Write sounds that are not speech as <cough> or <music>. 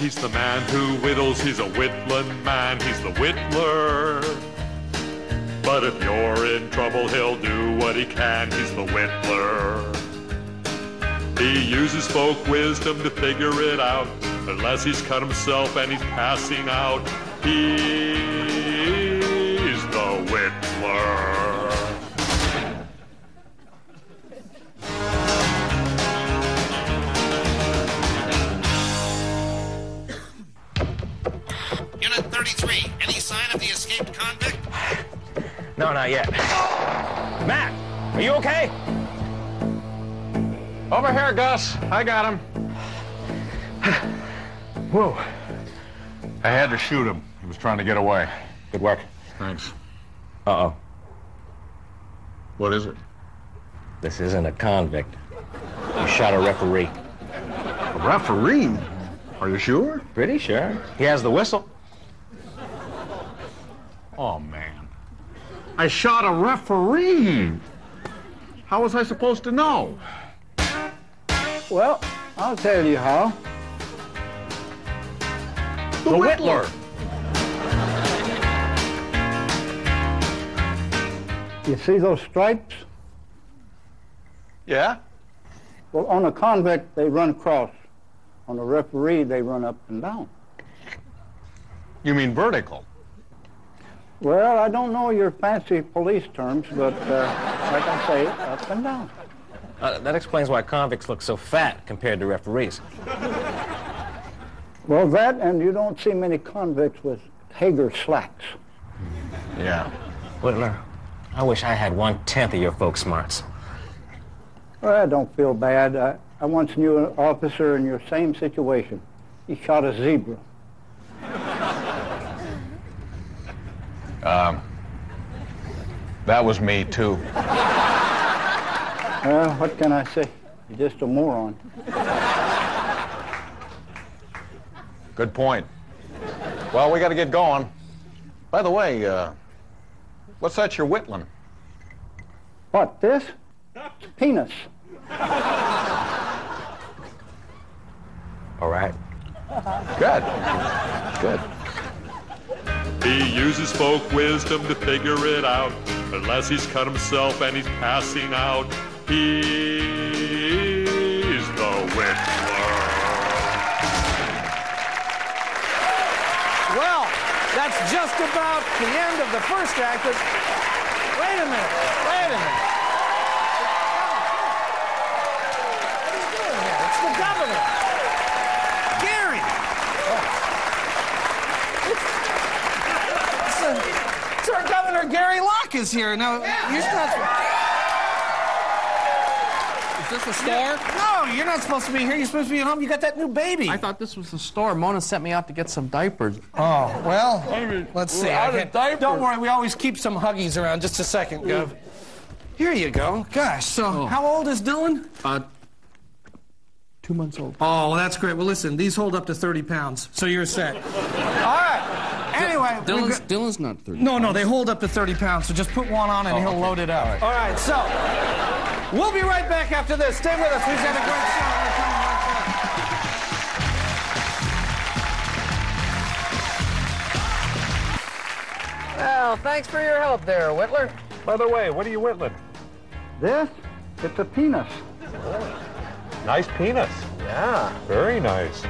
He's the man who whittles, he's a whittling man, he's the whittler. But if you're in trouble, he'll do what he can, he's the whittler. He uses folk wisdom to figure it out, unless he's cut himself and he's passing out. He's the whittler. 33, any sign of the escaped convict? No, not yet. Matt, are you okay? Over here, Gus. I got him. <sighs> Whoa. I had to shoot him. He was trying to get away. Good work. Thanks. Uh-oh. What is it? This isn't a convict. You shot a referee. A referee? Are you sure? Pretty sure. He has the whistle. Oh, man. I shot a referee. How was I supposed to know? Well, I'll tell you how. The, Whittler. You see those stripes? Yeah? Well, on a convict, they run across. On a referee, they run up and down. You mean vertical? Well, I don't know your fancy police terms, but uh, like I say, up and down. Uh, that explains why convicts look so fat compared to referees. Well, that, and you don't see many convicts with Haggar slacks. Yeah. Whittler, I wish I had one-tenth of your folk smarts. Well, I don't feel bad. I, I once knew an officer in your same situation. He shot a zebra. That was me, too. Well, what can I say? You're just a moron. Good point. Well, we got to get going. By the way, uh, what's that you're whittling? What, this? Penis. All right. Good. Good. He uses folk wisdom to figure it out, unless he's cut himself and he's passing out. He's the whittler. Well, that's just about the end of the first act. Wait a minute. Wait a minute. What are you doing here? It's the governor. Gary. It's, uh, it's our governor, Gary Locke, is here. Now, you're not. Is this a store? No, you're not supposed to be here. You're supposed to be at home. You got that new baby. I thought this was the store. Mona sent me out to get some diapers. Oh, well, let's see. we're out of diapers. Don't worry, we always keep some huggies around. Just a second, Gov. Here you go. Gosh, so how old is Dylan? Uh, two months old. Oh, well, that's great. Well, listen, these hold up to 30 pounds, so you're set. All right. Anyway, Dylan's, got- Dylan's not 30. no, no, they hold up to 30 pounds, so just put one on and oh, he'll load it up. All right, so we'll be right back after this. Stay with us. We've got a great show. We're coming right back. Well, thanks for your help there, Whittler. By the way, what are you whittling? This? It's a penis. Nice penis. Yeah. Very nice.